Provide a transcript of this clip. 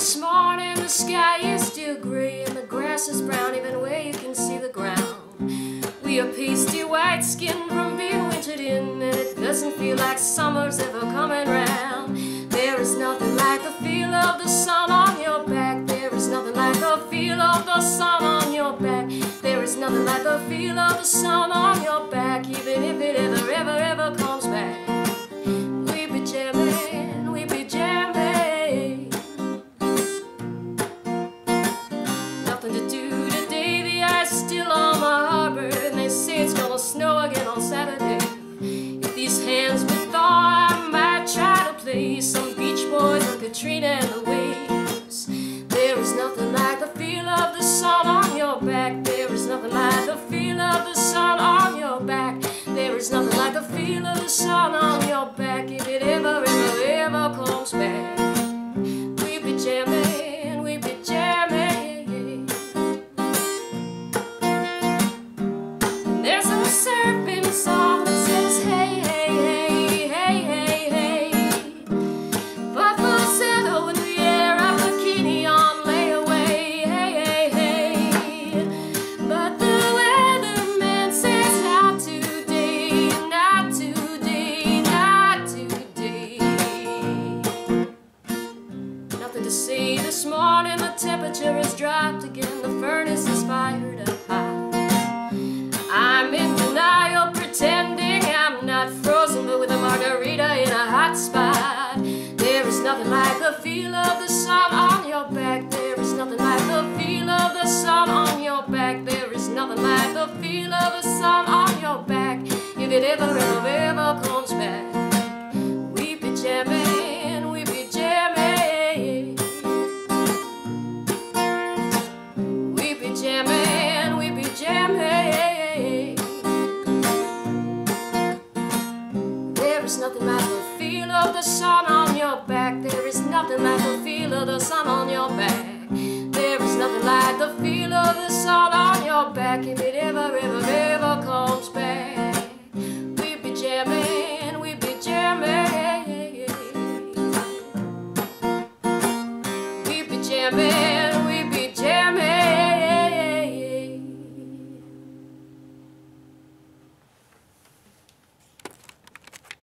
this morning the sky is still gray and the grass is brown even where you can see the ground. We are pasty white skin from being wintered in and it doesn't feel like summer's ever coming round. There is nothing like the feel of the sun on your back. There is nothing like the feel of the sun on your back. There is nothing like the feel of the sun on your back even if it ever on Saturday. If these hands would thaw, I might try to play some Beach Boys or Katrina and the Waves. There is nothing like the feel of the sun on your back. There is nothing like the feel of the sun on your back. There is nothing like the feel of the sun on your back. If it ever, ever, ever comes back, to say this morning, the temperature has dropped again, the furnace is fired up high. I'm in denial, pretending I'm not frozen, but with a margarita in a hot spot. There is nothing like the feel of the sun on your back. There is nothing like the feel of the sun on your back. There is nothing like the feel of the sun on your back. If it ever, ever, ever back. There is nothing like the feel of the sun on your back. There is nothing like the feel of the sun on your back. If it ever, ever, ever comes back, we be jamming, we be jamming. We be jamming.